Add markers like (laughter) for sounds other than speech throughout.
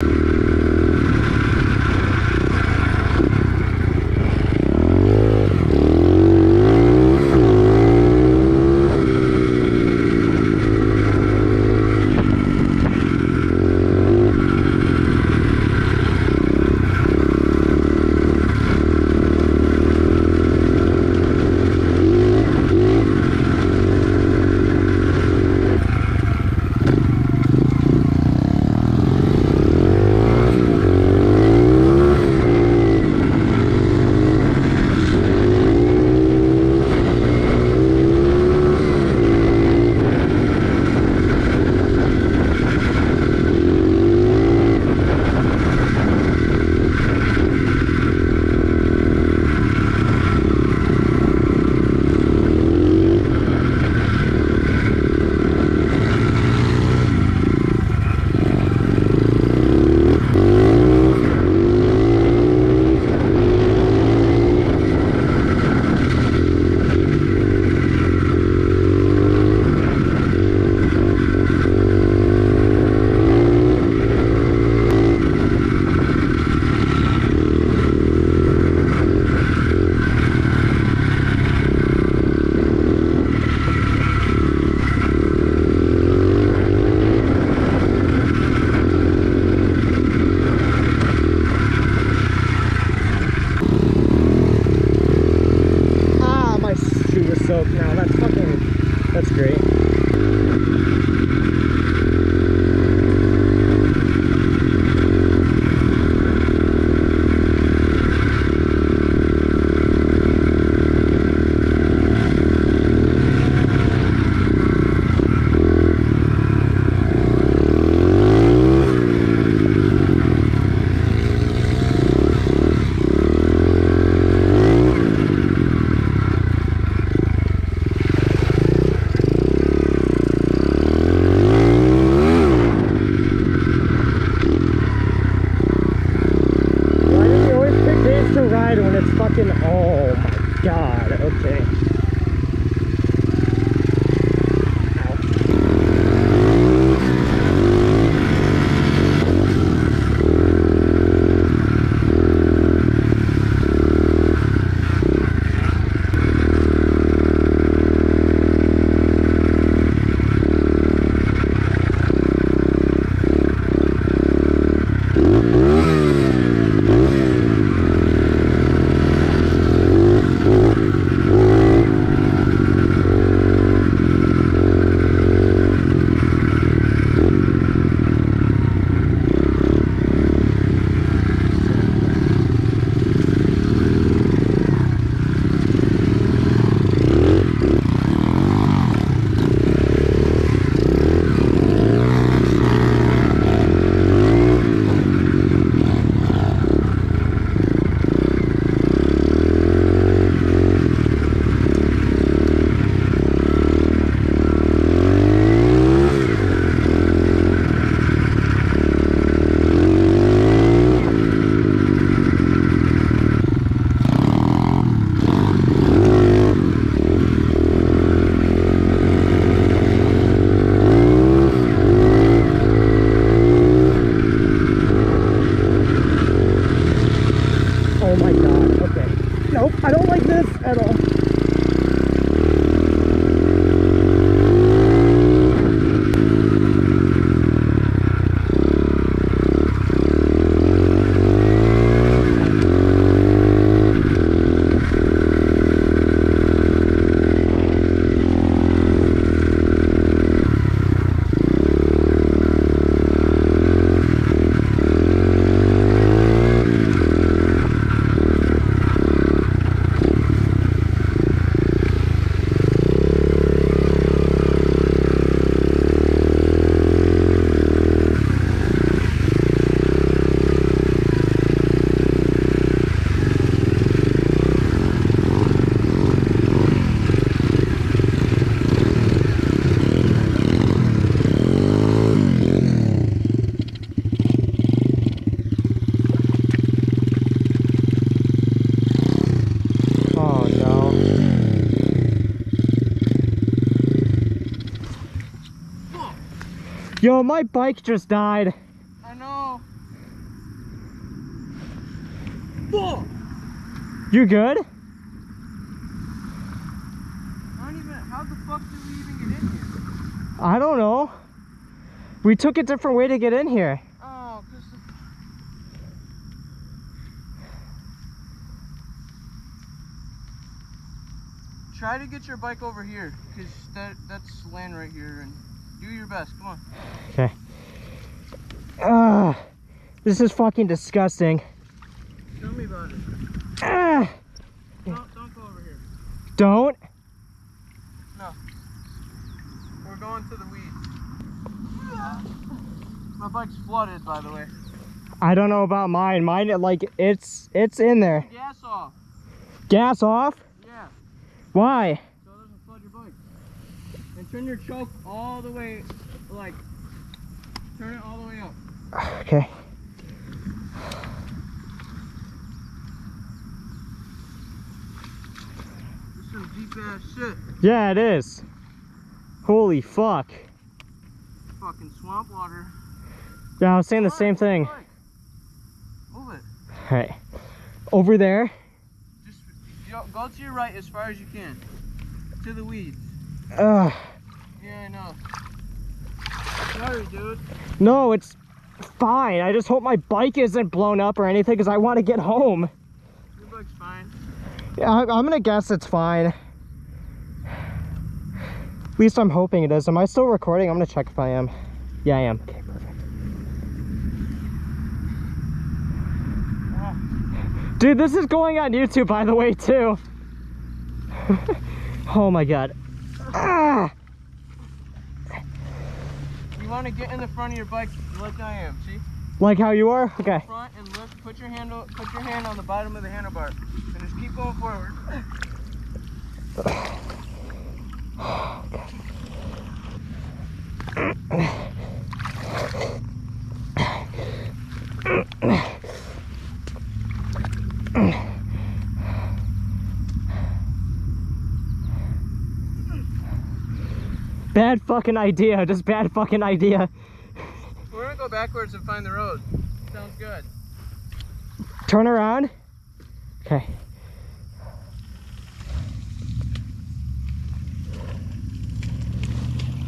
Ah, okay. Yo, my bike just died. I know. Fuck! You good? I don't even. How the fuck did we even get in here? I don't know. We took a different way to get in here. Oh, cause. Try to get your bike over here, cause that that's land right here, and do your best. Come on. Okay. Ah, this is fucking disgusting. Tell me about it. Ah, Don't don't go over here. don't. No. We're going to the weeds. My bike's flooded, by the way. I don't know about mine. Mine, like, it's it's in there. Gas off. Gas off? Yeah. Why? So it doesn't flood your bike. And turn your choke all the way, like, turn it all the way up. Okay. This is deep ass shit. Yeah, it is. Holy fuck. Fucking swamp water. Yeah, I was saying the same thing. Move it. Alright. Over there. Just go to your right as far as you can. To the weeds. Ugh. Yeah, I know. Sorry, dude. No, it's fine. I just hope my bike isn't blown up or anything because I want to get home. Your bike's fine. Yeah, I, I'm gonna guess it's fine. At least I'm hoping it is. Am I still recording? I'm gonna check if I am. Yeah, I am. Okay, perfect. Dude, this is going on YouTube, by the way, too. (laughs) oh my god. Ah! You want to get in the front of your bike like I am, see? Like how you are? Okay. Front and lift. Put your hand, o- put your hand on the bottom of the handlebar, and just keep going forward. Bad fucking idea. Just bad fucking idea. We're gonna go backwards and find the road. Sounds good. Turn around. Okay.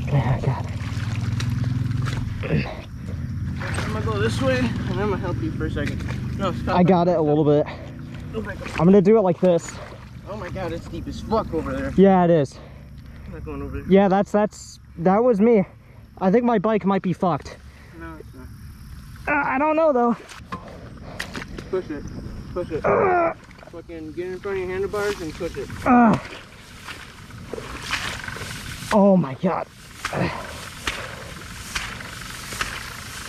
Yeah, I got it. I'm gonna go this way, and I'm gonna help you for a second. No, stop. I got it a little bit. Oh my god. I'm gonna do it like this. Oh my god, it's deep as fuck over there. Yeah, it is. I'm not going over there. Yeah, that's that's that was me. I think my bike might be fucked. No, it's not. Uh, I don't know though. Push it. Push it. Uh, Fucking get in front of your handlebars and push it. uh. Oh my god. I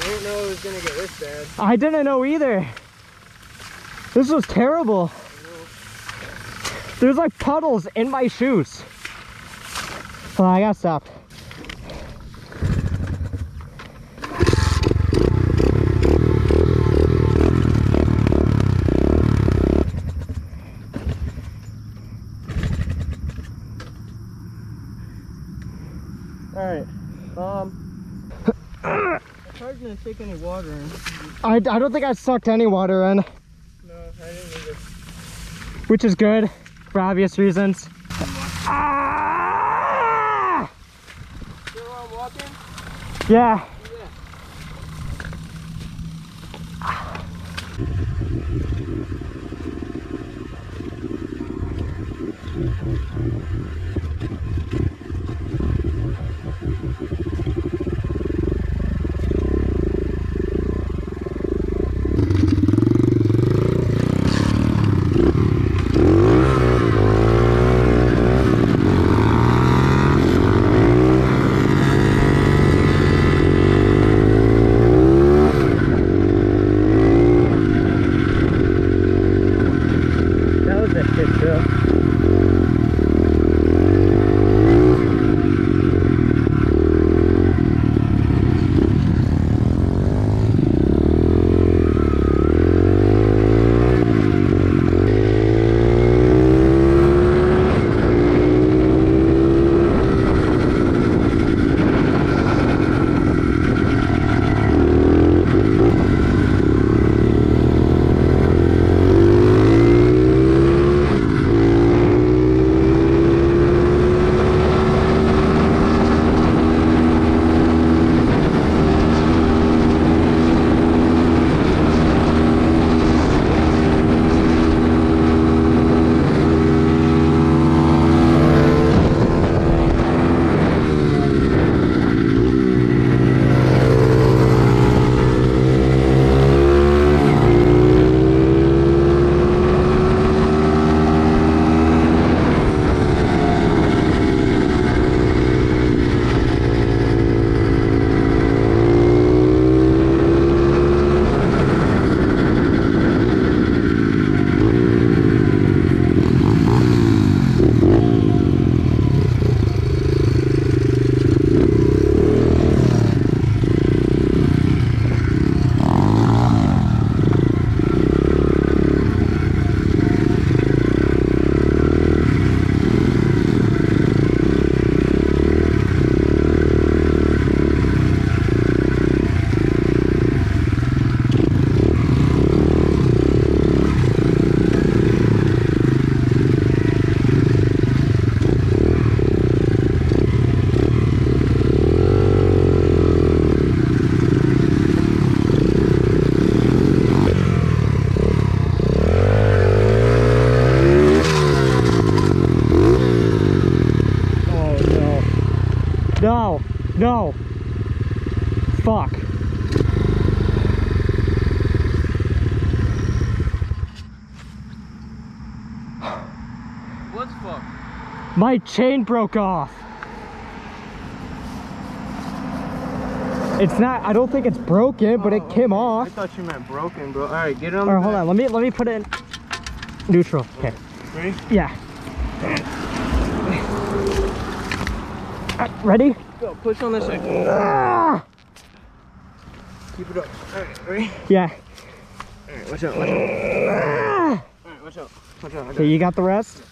didn't know it was gonna get this bad. I didn't know either. This was terrible. There's like puddles in my shoes. Oh, I got stopped. Alright. Um. It's hard to take any water in. I, I don't think I sucked any water in, No, I didn't either. which is good for obvious reasons. Ah! Still on walking? Yeah. Yeah. My chain broke off. It's not, I don't think it's broken, but it Oh, came I off. I thought you meant broken, bro. All right, get it on. All right, hold on. Let me, let me put it in neutral. Okay. Ready? Yeah. Uh, ready? Go. Push on this side. Ah! Keep it up. All right, ready? Yeah. All right, watch out. Watch out. Ah! All right, watch out. Watch out. Okay, you got the rest?